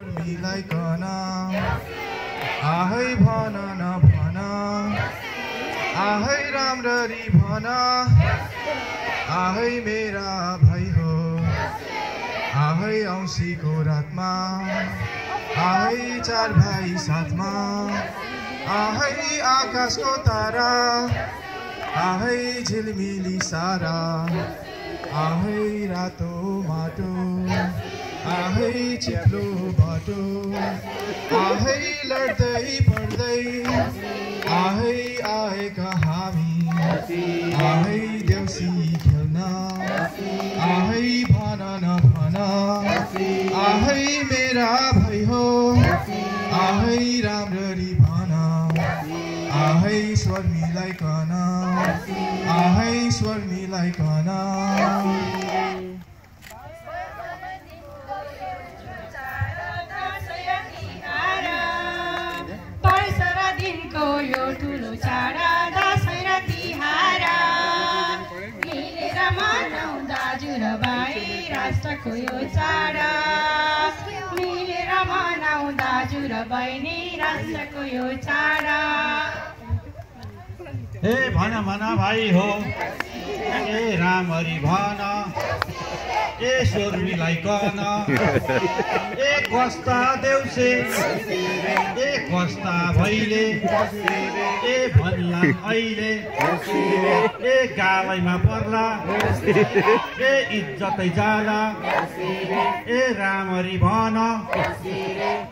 मिलाइकन आहै भन न भन। आहै राम्ररी भन। आहै मेरा भाइ हो। आहै औँसीको रातमा। आहै चार भाइ साथमा। आहै आकाशको तारा। आहै झिलमिली सारा। आहै रातो माटो। आहै चिप्लो बाटो लड्दै पढ्दै आहै आएका हामी आहै देउसी खेल्न आहै भन। न आहै मेरा भाइ हो। आहै राम्ररी भन। आहै स्वर मिलाइकन आहै स्वर मिलाइकन भाइ राष्ट्रको यो चाड मिलेर मनाउँ दाजु र बहिनी राष्ट्रको यो चाड ए भन भन भाइ हो। ए रामरी भन। ए स्वर मिलाइकन ए कस्ता देउसे ए कस्ता भैले ए भनिया अहिले ए गालैमा पर्ला। ए इज्जतै जाला। ए रामरी भन।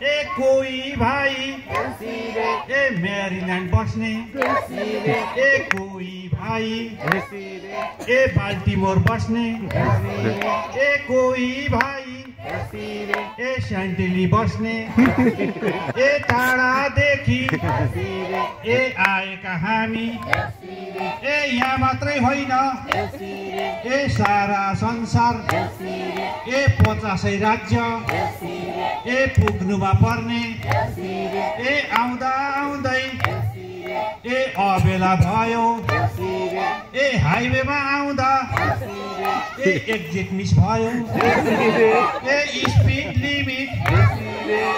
ए कोही भाइ। ए मेरील्यान्ड बस्ने। ए कोही भाइ। ए बाल्टिमोर बस्ने। ए कोही भाइ ए सेन्टेली बस्ने ए टाढादेखि ए आएका हामी ए यहाँ मात्रै होइन ए सारा संसार ए पचासै राज्य ए पुग्नुमा पर्ने ए आउँदा आउँदै ए अबेला भयो। ए हाइवेमा आउँदा। ए एक्जिट मिस भयो। ए स्पिड लिमिट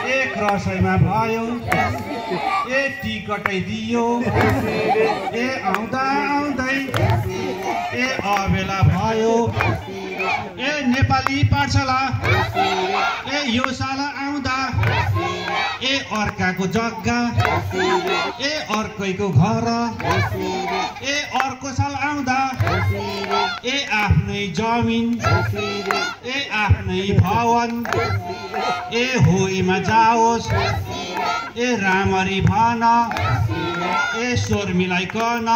ए क्रसैमा भयो। ए टिकटै दियो। ए आउँदा आउँदै। ए अबेला भयो। ए नेपाली पाठशाला। ए यो साल आउँदा। ए अर्काको जग्गा। ए अर्कैको घर। ए अर्को साल आउँदा। ए आफ्नै जमिन। ए आफ्नै भवन। ए होइमा जाओस्। ए रामरी भन। ए स्वर मिलाइकन